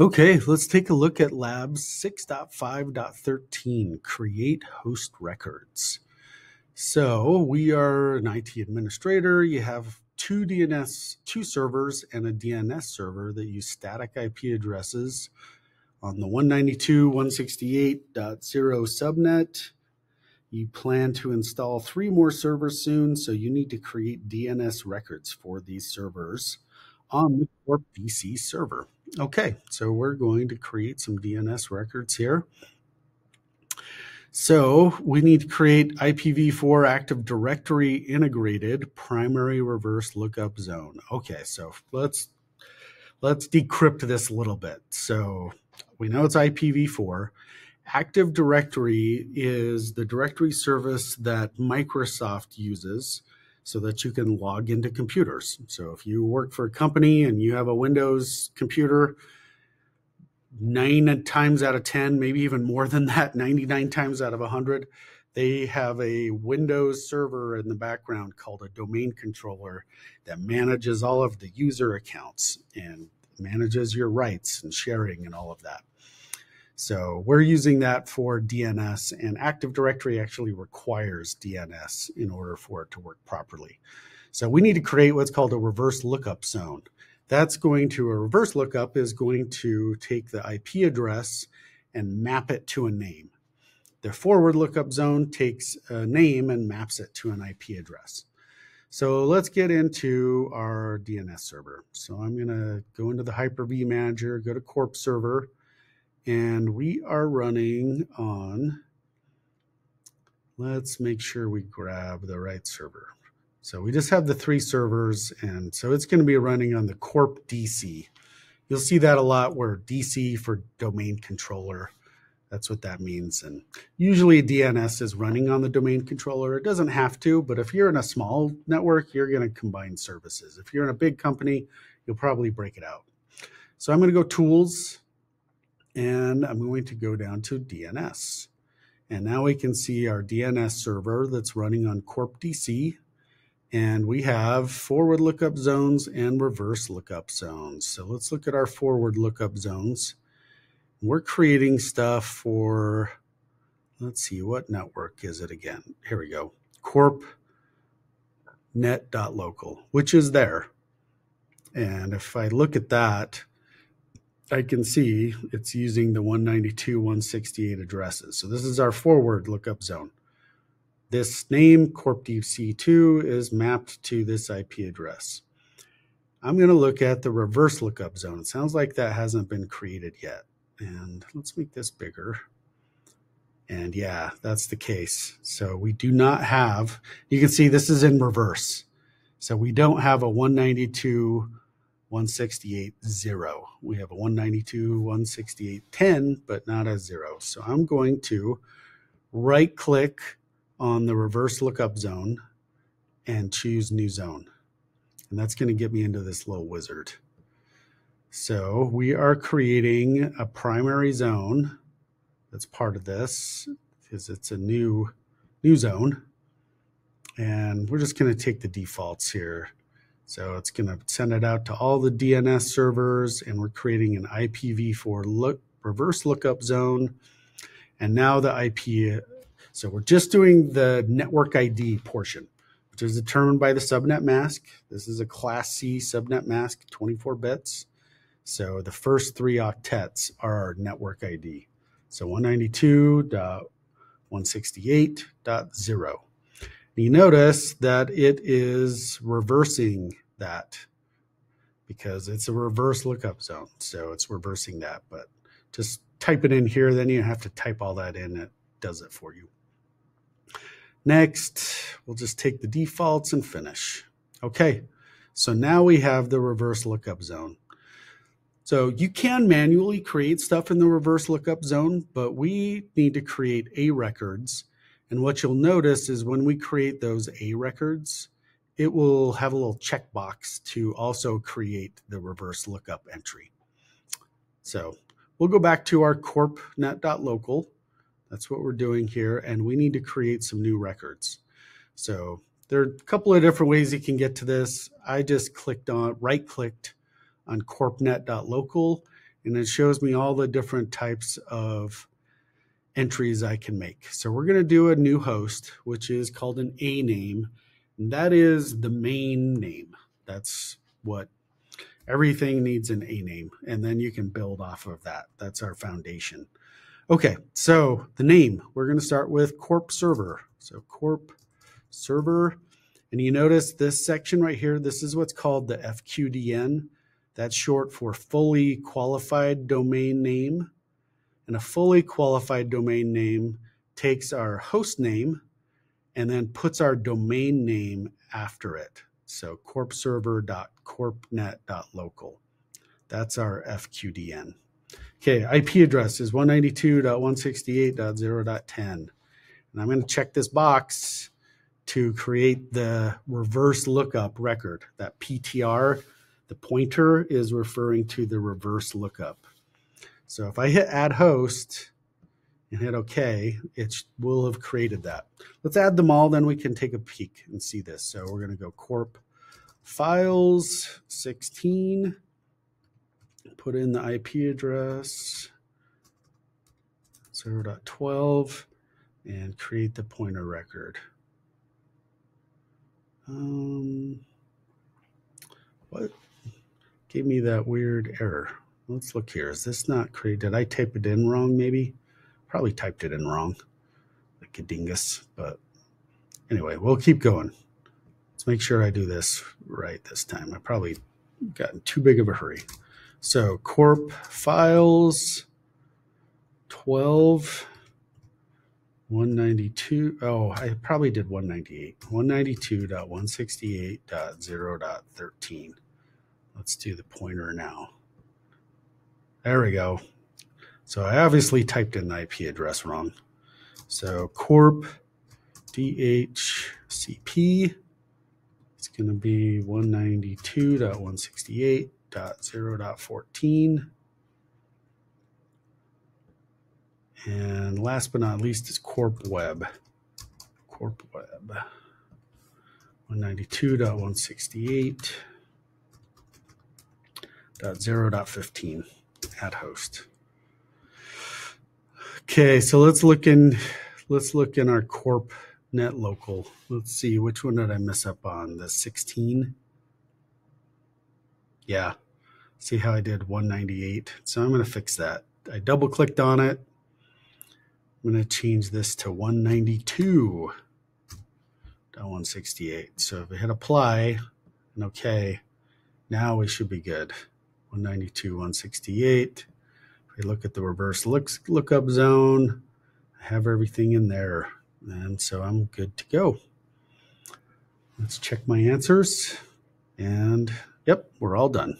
Okay, let's take a look at Labs 6.5.13, Create Host Records. So we are an IT administrator. You have two DNS, two servers and a DNS server that use static IP addresses on the 192.168.0 subnet. You plan to install three more servers soon, so you need to create DNS records for these servers on the Corp DC server. Okay, so we're going to create some DNS records here. So we need to create IPv4 Active Directory integrated primary reverse lookup zone. Okay, so let's let's decrypt this a little bit. So we know it's IPv4. Active Directory is the directory service that Microsoft uses so that you can log into computers. So if you work for a company and you have a Windows computer, nine times out of 10, maybe even more than that, 99 times out of 100, they have a Windows server in the background called a domain controller that manages all of the user accounts and manages your rights and sharing and all of that. So we're using that for DNS, and Active Directory actually requires DNS in order for it to work properly. So we need to create what's called a reverse lookup zone. That's going to, a reverse lookup is going to take the IP address and map it to a name. The forward lookup zone takes a name and maps it to an IP address. So let's get into our DNS server. So I'm going to go into the Hyper-V Manager, go to Corp Server, and we are running on, let's make sure we grab the right server. So we just have the three servers, and so it's going to be running on the Corp DC. You'll see that a lot where DC for domain controller. That's what that means. And usually DNS is running on the domain controller. It doesn't have to, but if you're in a small network, you're going to combine services. If you're in a big company, you'll probably break it out. So I'm going to go Tools, and I'm going to go down to DNS. And now we can see our DNS server that's running on Corp DC. And we have forward lookup zones and reverse lookup zones. So let's look at our forward lookup zones. We're creating stuff for, let's see, what network is it again? Here we go. Corp net.local, which is there. And if I look at that, I can see it's using the 192, 168 addresses. So this is our forward lookup zone. This name, CorpDC2, is mapped to this IP address. I'm going to look at the reverse lookup zone. It sounds like that hasn't been created yet. And let's make this bigger. And yeah, that's the case. So we do not have, you can see this is in reverse. So we don't have a 192 168 0. We have a 192, 168 10, but not a zero. So I'm going to right click on the reverse lookup zone and choose new zone. And that's going to get me into this little wizard. So we are creating a primary zone that's part of this because it's a new new zone. And we're just going to take the defaults here. So it's going to send it out to all the DNS servers, and we're creating an IPv4 look, reverse lookup zone. And now the IP, so we're just doing the network ID portion, which is determined by the subnet mask. This is a class C subnet mask, 24 bits. So the first three octets are our network ID. So 192.168.0 you notice that it is reversing that because it's a reverse lookup zone. So it's reversing that, but just type it in here. Then you have to type all that in. It does it for you. Next, we'll just take the defaults and finish. Okay, so now we have the reverse lookup zone. So you can manually create stuff in the reverse lookup zone, but we need to create A records and what you'll notice is when we create those A records, it will have a little checkbox to also create the reverse lookup entry. So we'll go back to our corpnet.local. That's what we're doing here. And we need to create some new records. So there are a couple of different ways you can get to this. I just clicked on, right clicked on corpnet.local and it shows me all the different types of entries I can make. So we're going to do a new host, which is called an A name. And that is the main name. That's what everything needs an A name. And then you can build off of that. That's our foundation. Okay, so the name, we're going to start with corp server. So corp server. And you notice this section right here, this is what's called the FQDN. That's short for fully qualified domain name. And a fully qualified domain name takes our host name and then puts our domain name after it. So corpserver.corpnet.local. That's our FQDN. Okay, IP address is 192.168.0.10. And I'm going to check this box to create the reverse lookup record. That PTR, the pointer is referring to the reverse lookup. So if I hit add host and hit OK, it will have created that. Let's add them all, then we can take a peek and see this. So we're going to go corp files 16, put in the IP address 0.12, and create the pointer record. Um, what gave me that weird error? Let's look here. Is this not created? Did I type it in wrong maybe? Probably typed it in wrong, like a dingus. But anyway, we'll keep going. Let's make sure I do this right this time. I probably got in too big of a hurry. So corp files 12 192 oh i probably did 198 192.168.0.13 let's do the pointer now there we go. So I obviously typed in the IP address wrong. So corp DHCP, it's going to be 192.168.0.14. And last but not least is corp web. Corp web 192.168.0.15 add host. Okay, so let's look in let's look in our corp net local. Let's see which one did I mess up on? The 16. Yeah. See how I did 198. So I'm going to fix that. I double clicked on it. I'm going to change this to 192 168. So if I hit apply and okay, now we should be good. 192, 168. If we look at the reverse look, lookup zone, I have everything in there. And so I'm good to go. Let's check my answers. And yep, we're all done.